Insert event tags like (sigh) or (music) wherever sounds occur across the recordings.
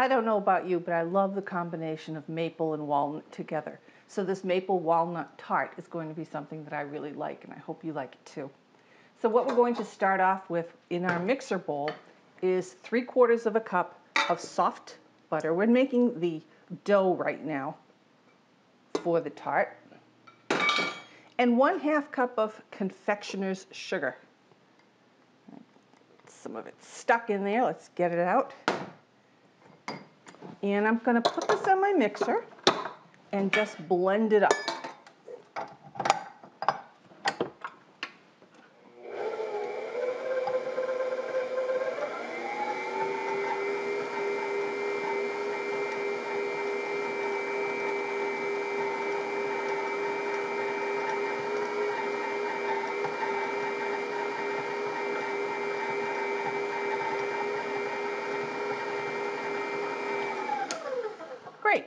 I don't know about you, but I love the combination of maple and walnut together. So this maple walnut tart is going to be something that I really like, and I hope you like it too. So what we're going to start off with in our mixer bowl is three quarters of a cup of soft butter. We're making the dough right now for the tart. And one half cup of confectioner's sugar. Some of it stuck in there. Let's get it out. And I'm to put this on my mixer and just blend it up. Great.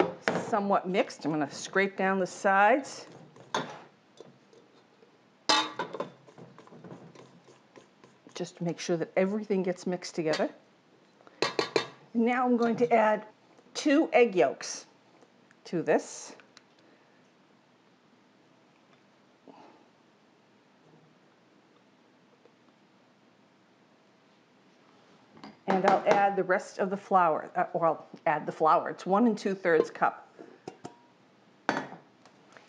It's somewhat mixed. I'm going to scrape down the sides. Just to make sure that everything gets mixed together. Now I'm going to add two egg yolks to this. and I'll add the rest of the flour, uh, or I'll add the flour. It's one and two thirds cup.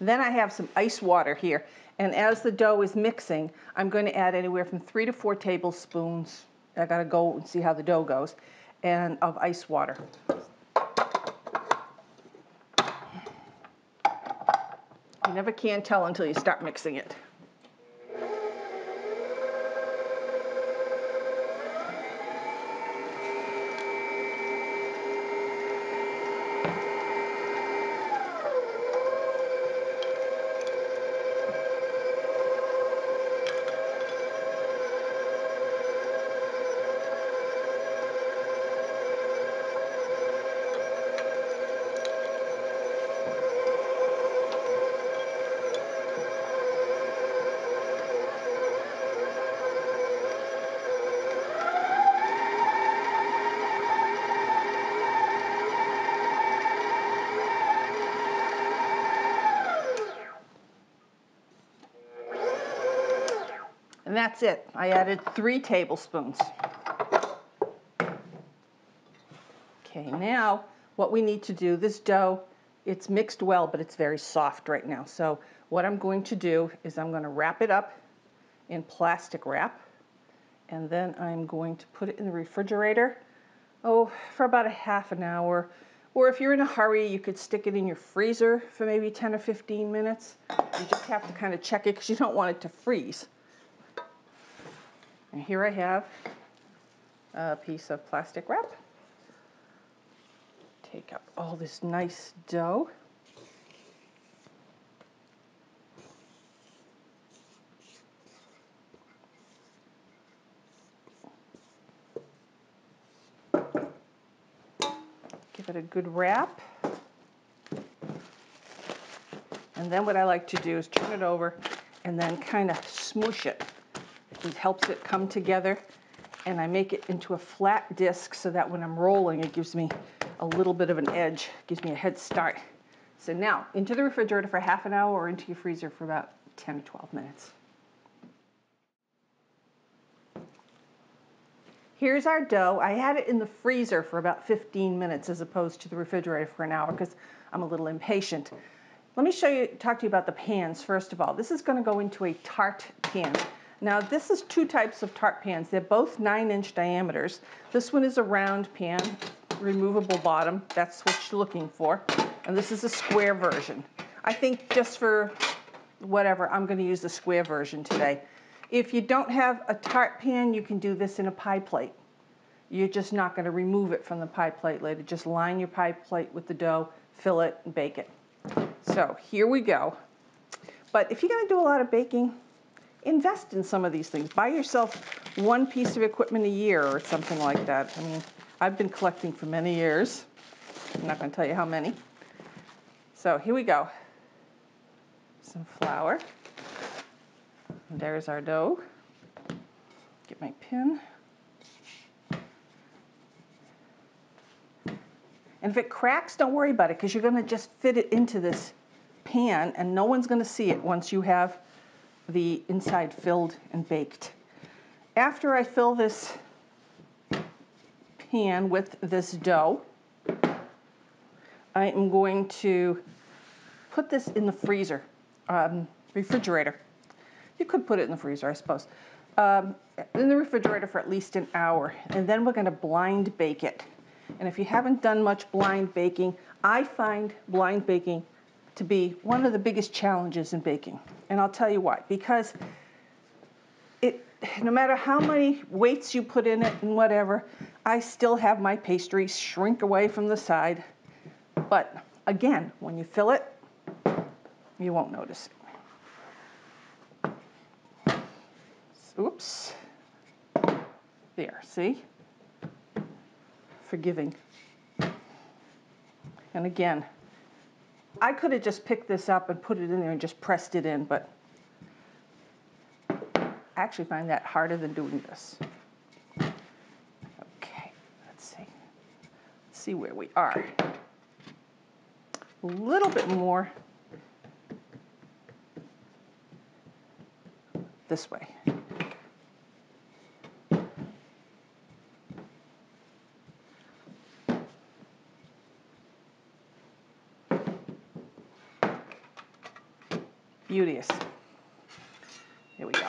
Then I have some ice water here, and as the dough is mixing, I'm going to add anywhere from three to four tablespoons. I gotta go and see how the dough goes, and of ice water. You never can tell until you start mixing it. And that's it. I added three tablespoons. Okay, now what we need to do, this dough, it's mixed well, but it's very soft right now. So what I'm going to do is I'm going to wrap it up in plastic wrap, and then I'm going to put it in the refrigerator, oh, for about a half an hour. Or if you're in a hurry, you could stick it in your freezer for maybe 10 or 15 minutes. You just have to kind of check it because you don't want it to freeze. And here I have a piece of plastic wrap. Take up all this nice dough. Give it a good wrap. And then what I like to do is turn it over and then kind of smoosh it. It helps it come together and I make it into a flat disc so that when I'm rolling it gives me a little bit of an edge, gives me a head start. So now into the refrigerator for half an hour or into your freezer for about 10 or 12 minutes. Here's our dough. I had it in the freezer for about 15 minutes as opposed to the refrigerator for an hour because I'm a little impatient. Let me show you, talk to you about the pans first of all. This is going to go into a tart pan. Now this is two types of tart pans. They're both nine inch diameters. This one is a round pan, removable bottom. That's what you're looking for. And this is a square version. I think just for whatever, I'm gonna use the square version today. If you don't have a tart pan, you can do this in a pie plate. You're just not gonna remove it from the pie plate later. Just line your pie plate with the dough, fill it, and bake it. So here we go. But if you're gonna do a lot of baking, invest in some of these things. Buy yourself one piece of equipment a year or something like that. I mean, I've been collecting for many years. I'm not going to tell you how many. So here we go. Some flour. And there's our dough. Get my pin. And if it cracks, don't worry about it because you're going to just fit it into this pan and no one's going to see it once you have the inside filled and baked. After I fill this pan with this dough, I am going to put this in the freezer, um, refrigerator. You could put it in the freezer, I suppose. Um, in the refrigerator for at least an hour, and then we're going to blind bake it. And if you haven't done much blind baking, I find blind baking to be one of the biggest challenges in baking. And I'll tell you why. Because it, no matter how many weights you put in it and whatever, I still have my pastry shrink away from the side. But again, when you fill it, you won't notice it. Oops. There, see? Forgiving. And again, I could have just picked this up and put it in there and just pressed it in, but I actually find that harder than doing this. Okay, let's see. Let's see where we are. A little bit more this way. Beauteous. Here we go.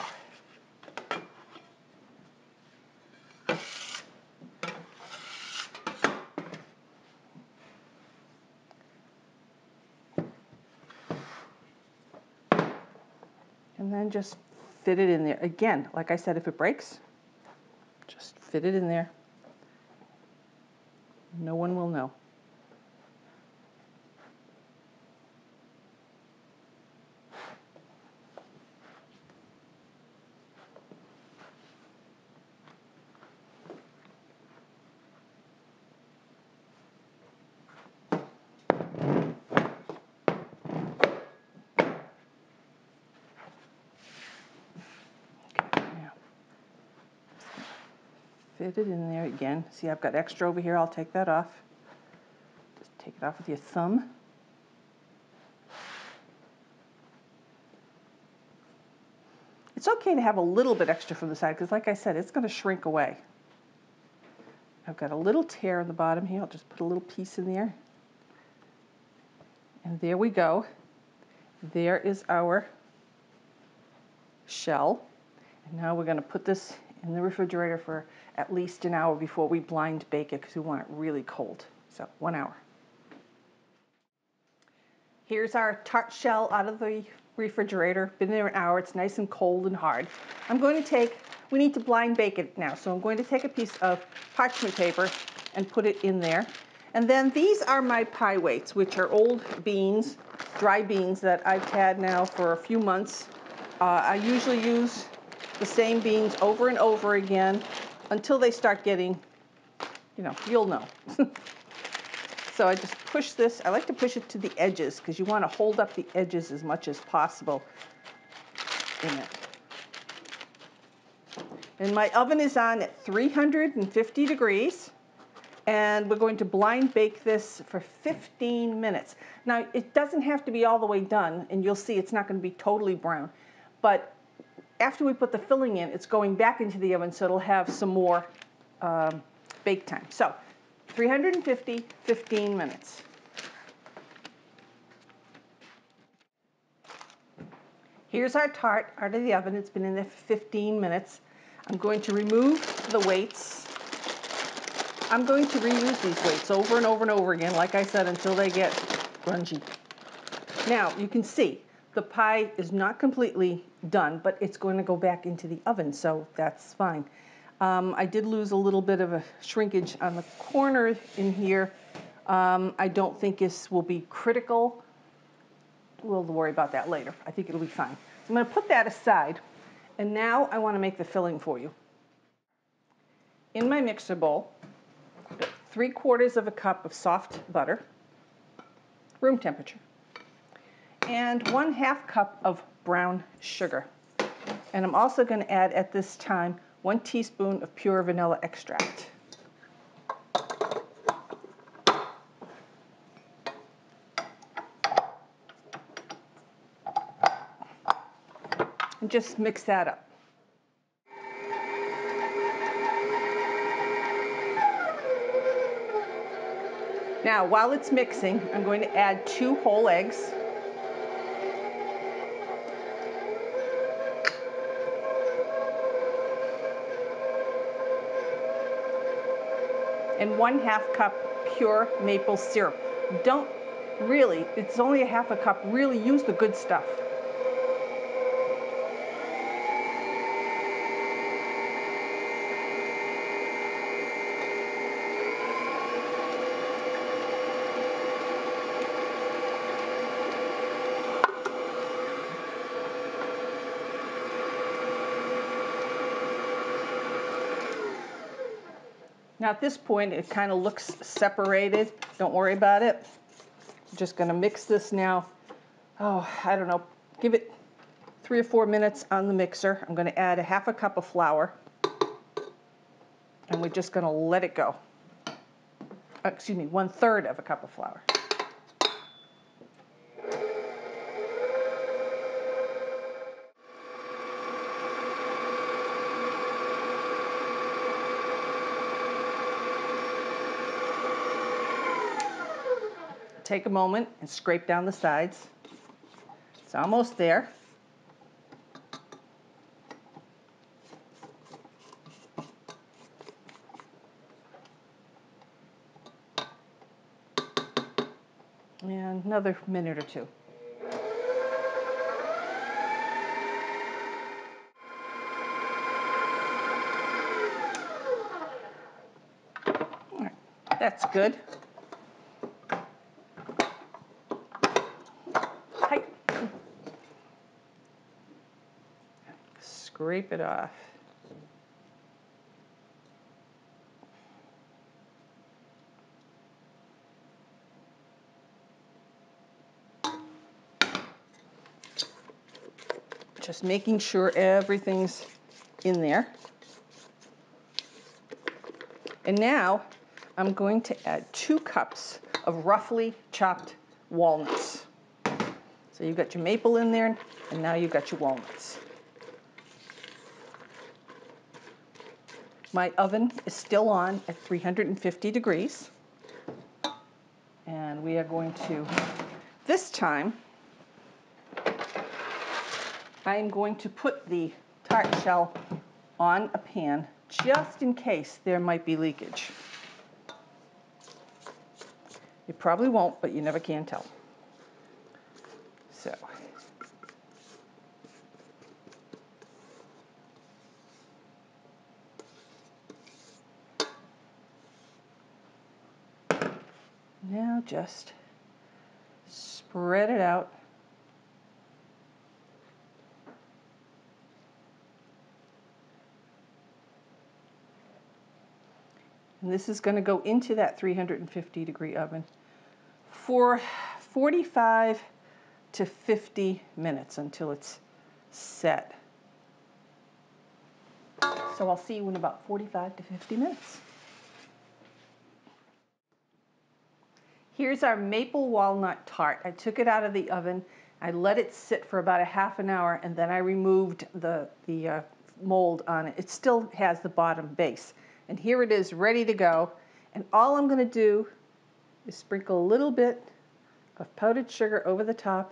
And then just fit it in there. Again, like I said, if it breaks, just fit it in there. No one will know. It in there again. See, I've got extra over here. I'll take that off. Just take it off with your thumb. It's okay to have a little bit extra from the side because, like I said, it's going to shrink away. I've got a little tear in the bottom here. I'll just put a little piece in there. And there we go. There is our shell. And now we're going to put this in the refrigerator for at least an hour before we blind bake it because we want it really cold. So one hour. Here's our tart shell out of the refrigerator. Been there an hour. It's nice and cold and hard. I'm going to take, we need to blind bake it now. So I'm going to take a piece of parchment paper and put it in there. And then these are my pie weights, which are old beans, dry beans that I've had now for a few months. Uh, I usually use the same beans over and over again until they start getting, you know, you'll know. (laughs) so I just push this. I like to push it to the edges because you want to hold up the edges as much as possible in it. And my oven is on at 350 degrees. And we're going to blind bake this for 15 minutes. Now, it doesn't have to be all the way done, and you'll see it's not going to be totally brown. But after we put the filling in, it's going back into the oven so it'll have some more um, bake time. So 350, 15 minutes. Here's our tart out of the oven. It's been in there for 15 minutes. I'm going to remove the weights. I'm going to reuse these weights over and over and over again, like I said, until they get grungy. Now, you can see the pie is not completely done, but it's going to go back into the oven, so that's fine. Um, I did lose a little bit of a shrinkage on the corner in here. Um, I don't think this will be critical. We'll worry about that later. I think it'll be fine. So I'm going to put that aside, and now I want to make the filling for you. In my mixer bowl, three quarters of a cup of soft butter, room temperature and one half cup of brown sugar. And I'm also going to add at this time one teaspoon of pure vanilla extract. And just mix that up. Now, while it's mixing, I'm going to add two whole eggs. And one half cup pure maple syrup. Don't really, it's only a half a cup, really use the good stuff. Now at this point, it kind of looks separated. Don't worry about it. I'm just gonna mix this now. Oh, I don't know, give it three or four minutes on the mixer. I'm gonna add a half a cup of flour and we're just gonna let it go. Uh, excuse me, one third of a cup of flour. Take a moment and scrape down the sides. It's almost there. And another minute or two. That's good. Scrape it off. Just making sure everything's in there. And now I'm going to add two cups of roughly chopped walnuts. So you've got your maple in there, and now you've got your walnuts. My oven is still on at 350 degrees. And we are going to, this time, I am going to put the tart shell on a pan just in case there might be leakage. It probably won't, but you never can tell. So Now just spread it out. And this is going to go into that 350 degree oven for 45 to 50 minutes until it's set. So I'll see you in about 45 to 50 minutes. Here's our maple walnut tart. I took it out of the oven. I let it sit for about a half an hour and then I removed the, the uh, mold on it. It still has the bottom base. And here it is ready to go. And all I'm going to do is sprinkle a little bit of powdered sugar over the top.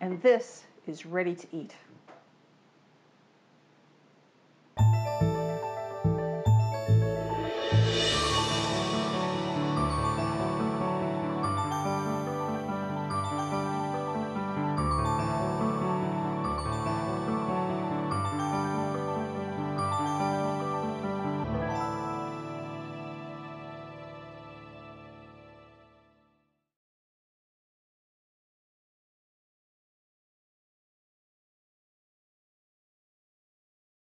And this is ready to eat.